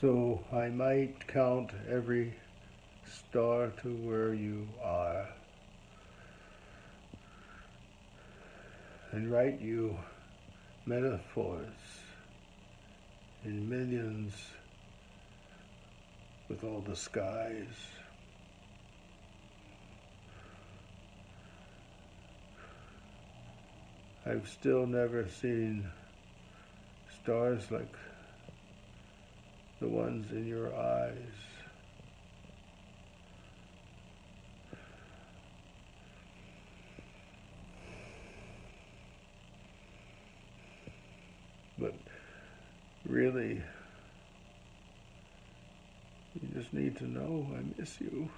So I might count every star to where you are and write you metaphors in millions with all the skies. I've still never seen stars like the ones in your eyes. But really, you just need to know I miss you.